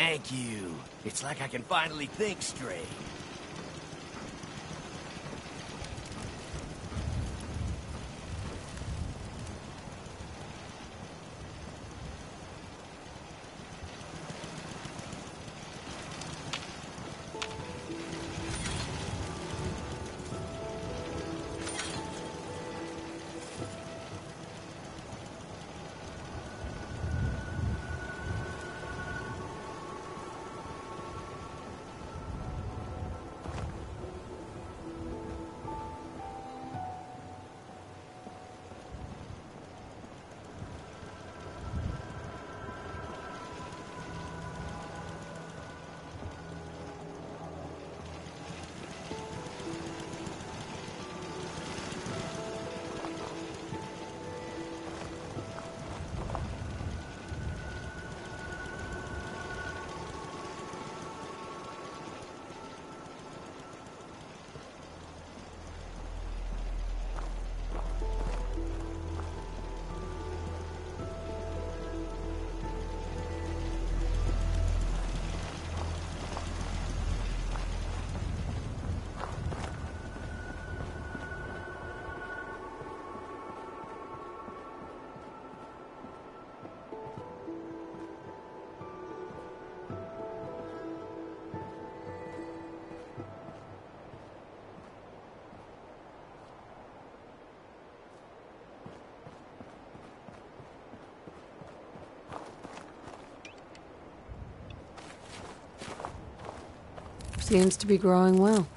Thank you. It's like I can finally think straight. Seems to be growing well.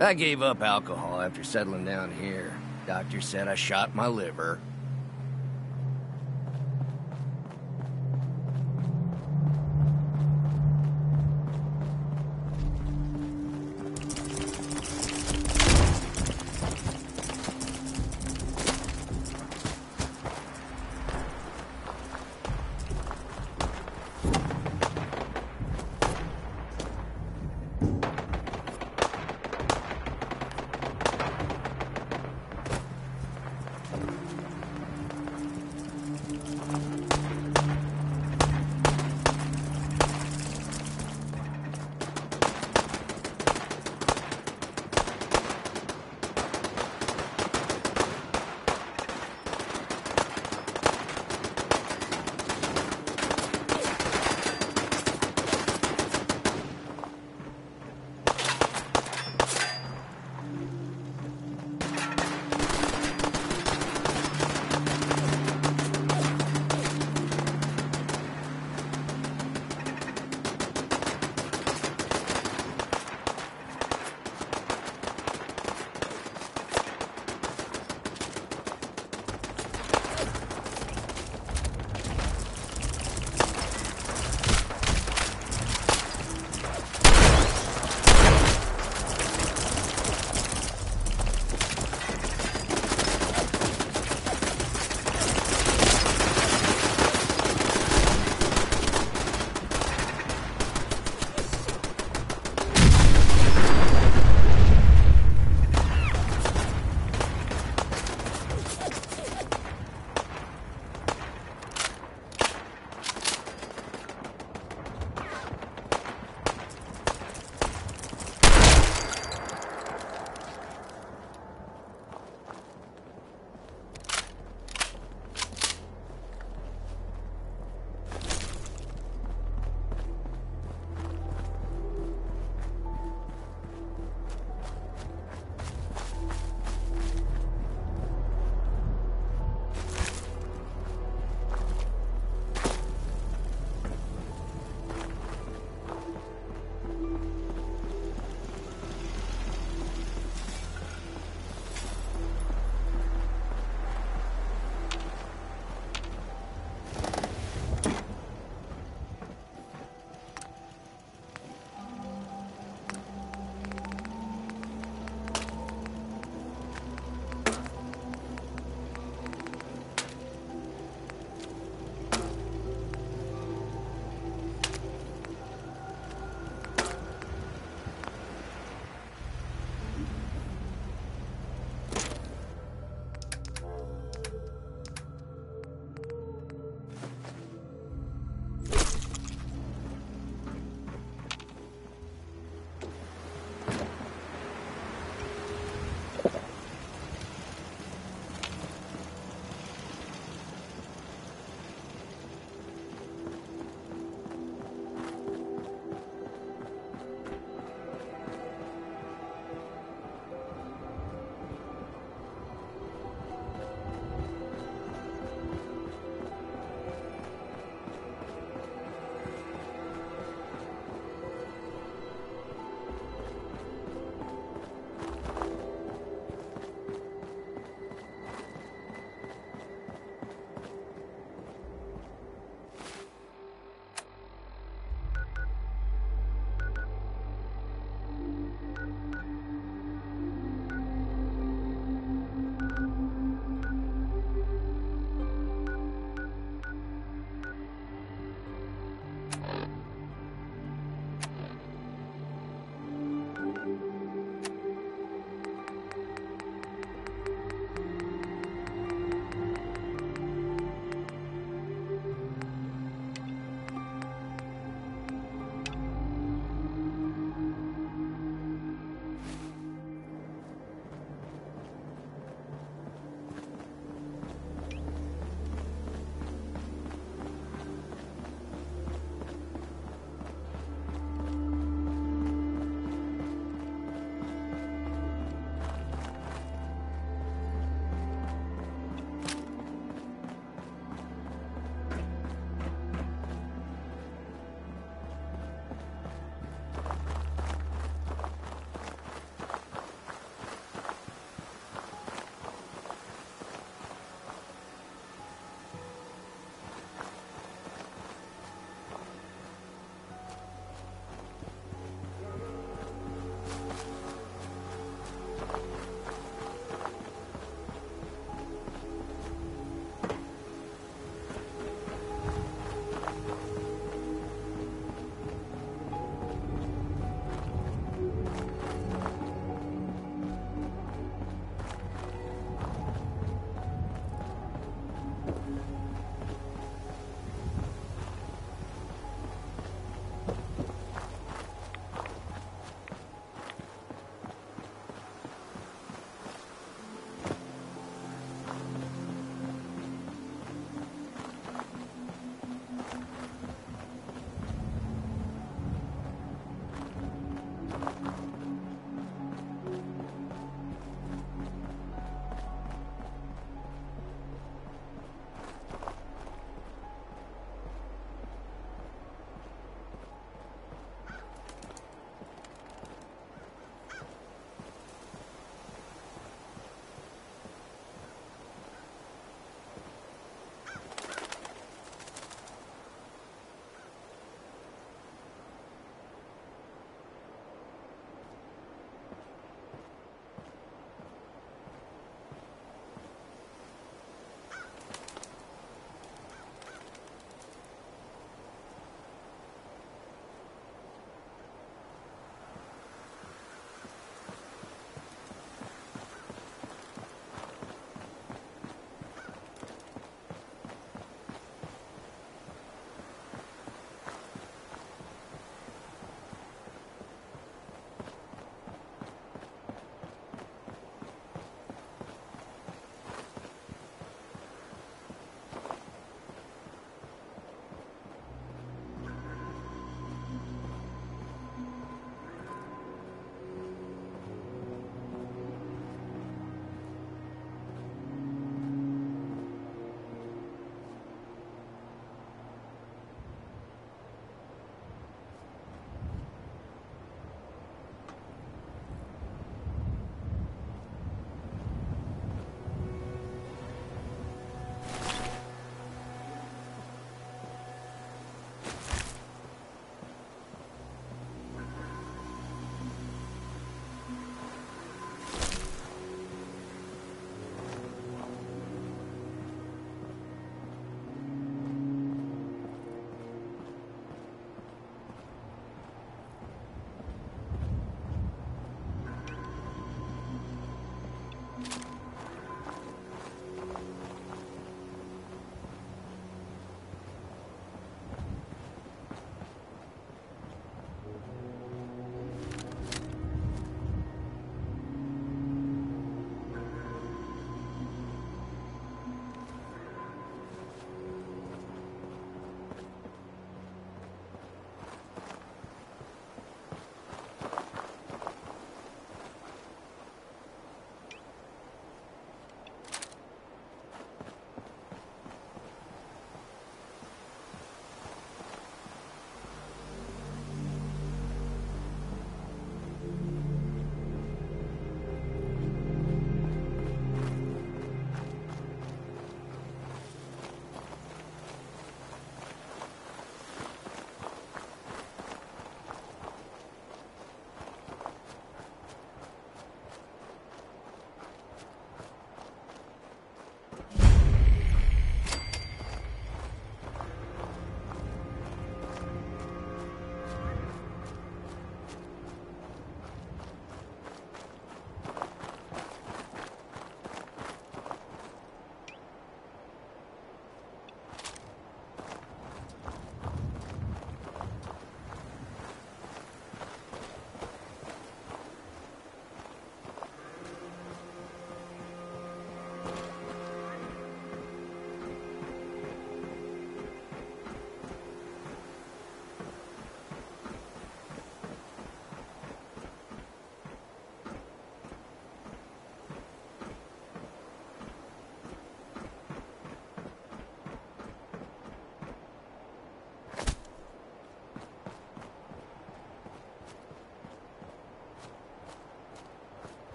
I gave up alcohol after settling down here. Doctor said I shot my liver.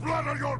To splatter your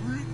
got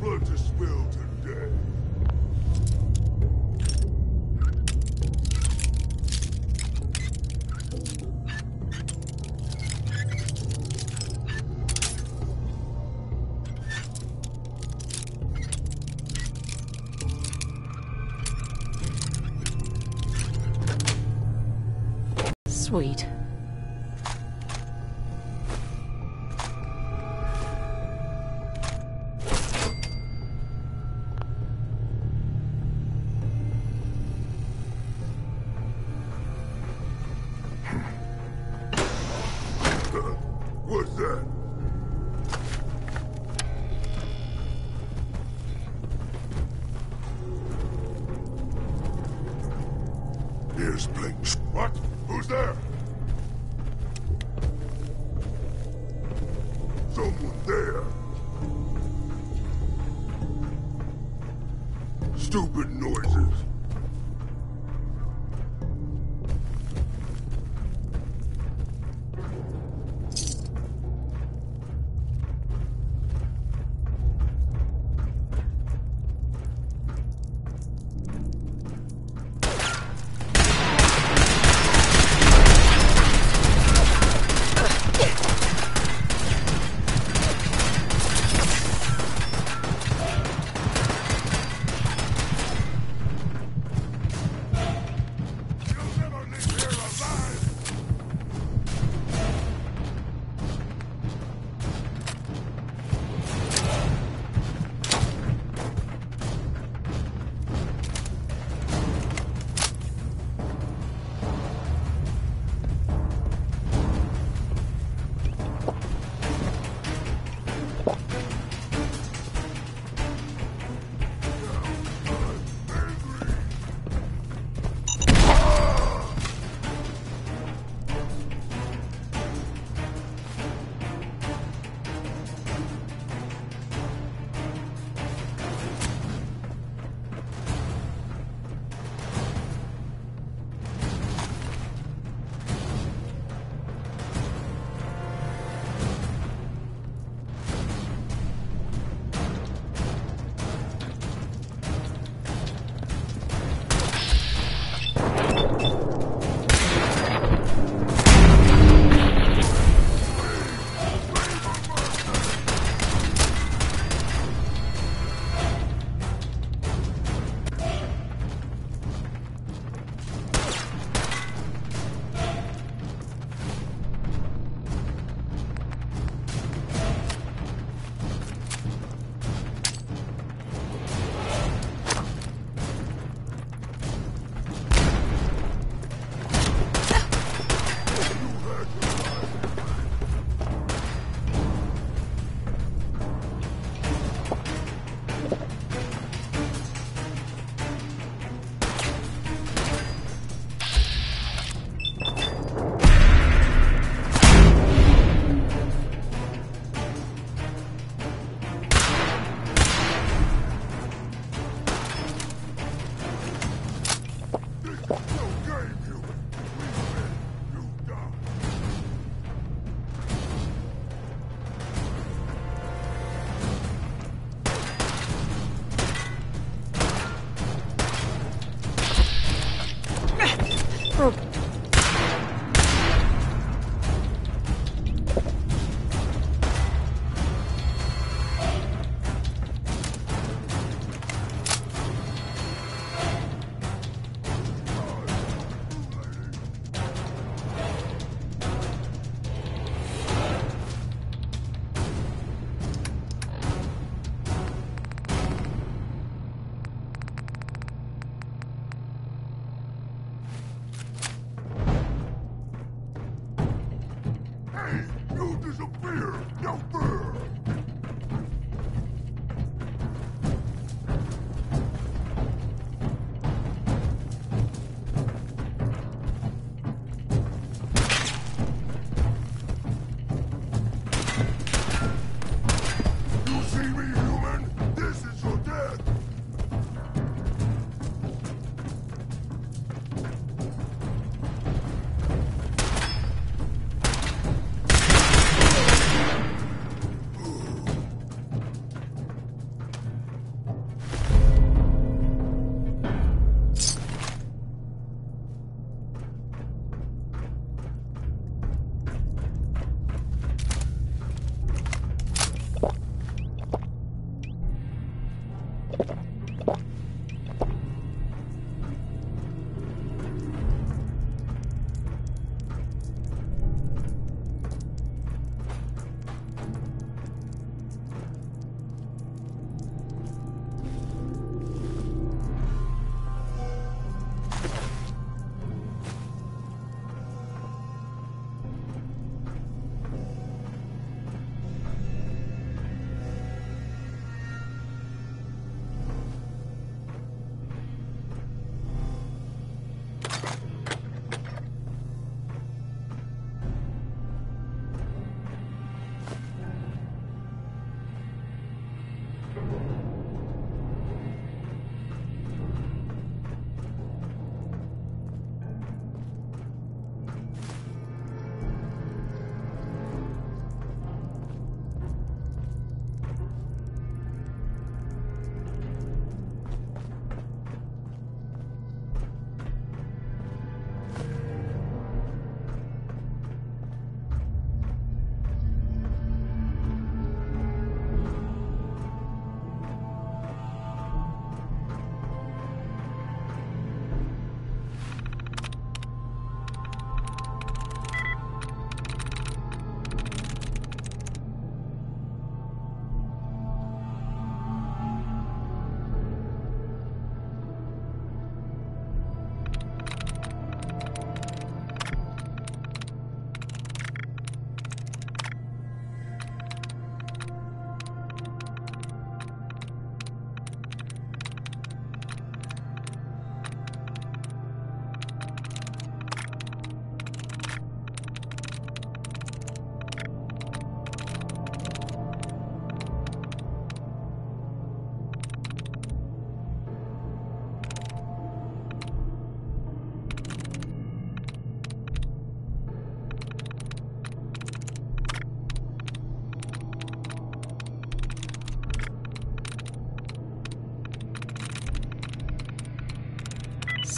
blood to spill today.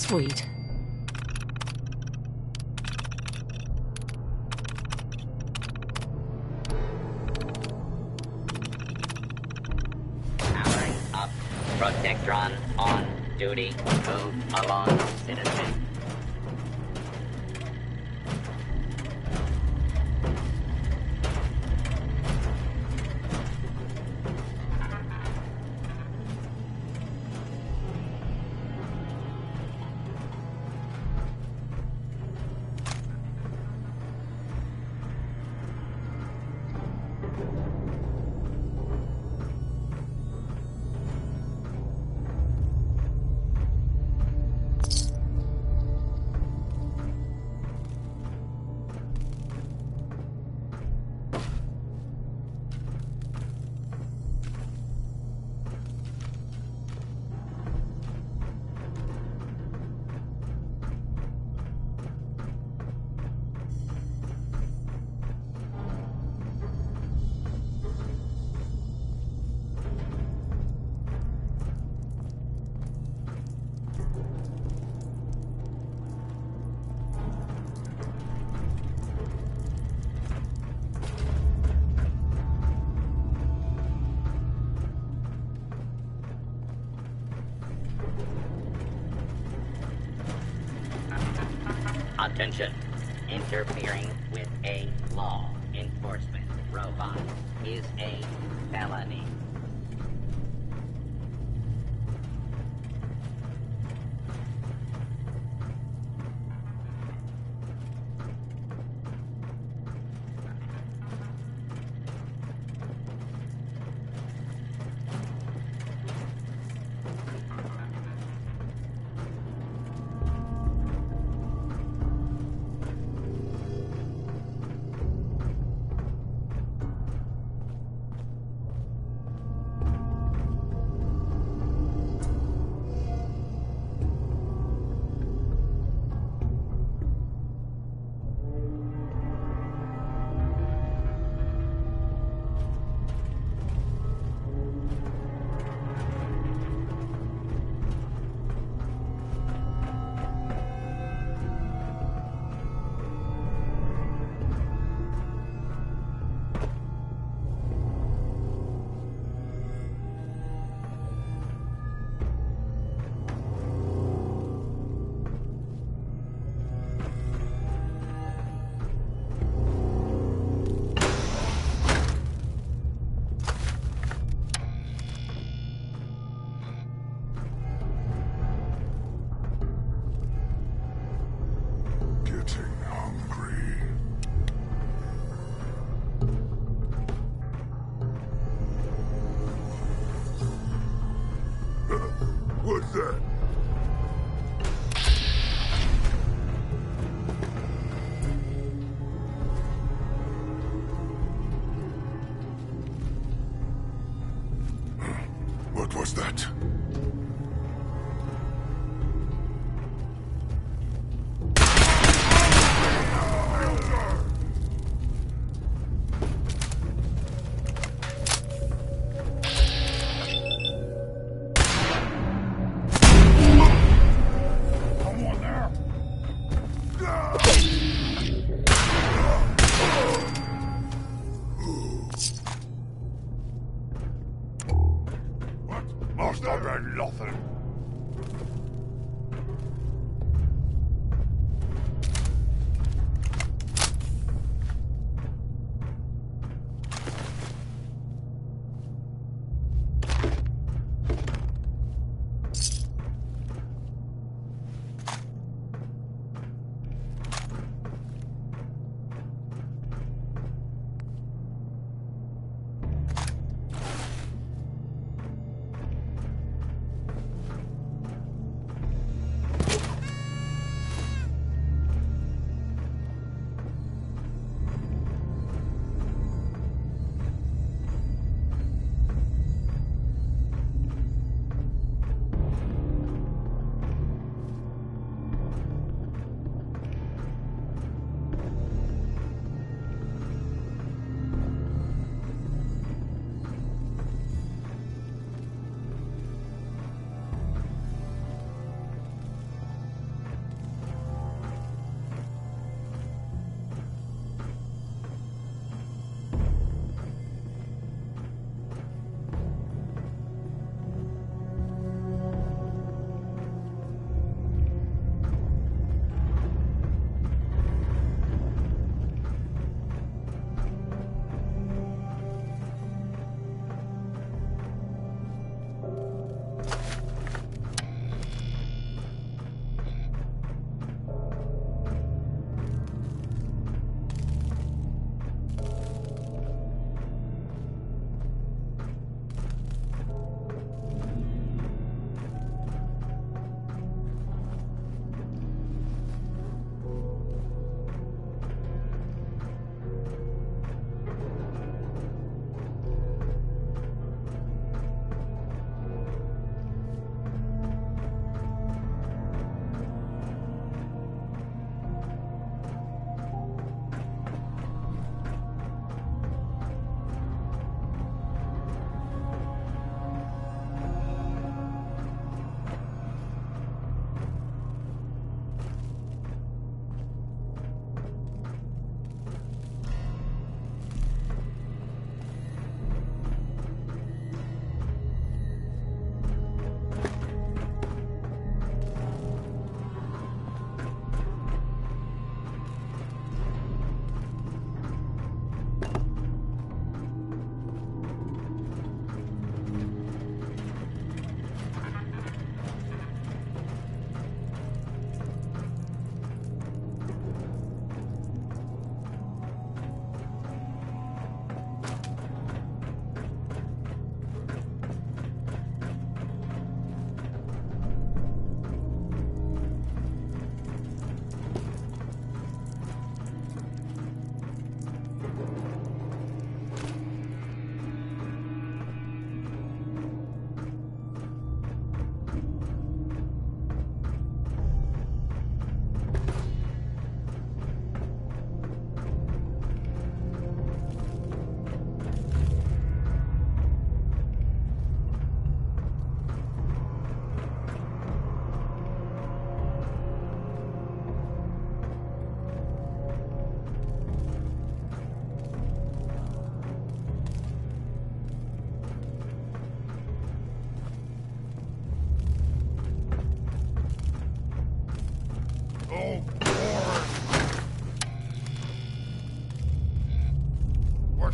Sweet. Powering up. Protectron on duty. Move along, is a felony.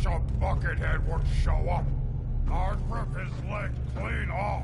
such a buckethead would show up. I'd rip his leg clean off.